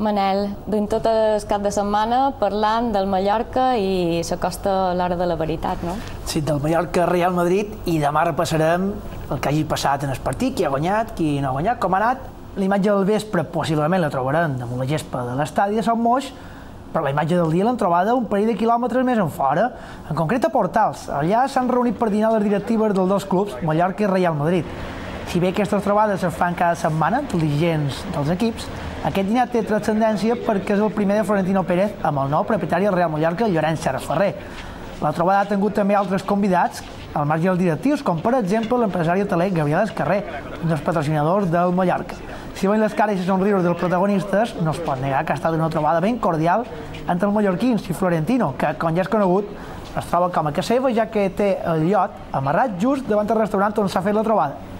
Manel, duim tot el cap de setmana parlant del Mallorca i s'acosta l'hora de la veritat, no? Sí, del Mallorca Real Madrid i demà repassarem el que hagi passat en el partit, qui ha guanyat, qui no ha guanyat, com ha anat. La imatge del vespre possiblement la trobarem damunt la gespa de l'estadi de Sant Moix, però la imatge del dia l'han trobada un parell de quilòmetres més en fora, en concret a Portals. Allà s'han reunit per dinar les directives dels dos clubs, Mallorca i Real Madrid. Si bé aquestes trobades es fan cada setmana els dirigents dels equips, aquest dinar té transcendència perquè és el primer de Florentino Pérez amb el nou propietari del Real Mallorca, Llorenç Serra Ferrer. La trobada ha tingut també altres convidats, al marge dels directius, com per exemple l'empresari hoteler Gabriel Escarrer, un dels patrocinadors del Mallorca. Si veuen les cares i somriures dels protagonistes, no es pot negar que ha estat una trobada ben cordial entre els mallorquins i Florentino, que, com ja és conegut, es troba com a casa seva, ja que té el llot amarrat just davant del restaurant on s'ha fet la trobada.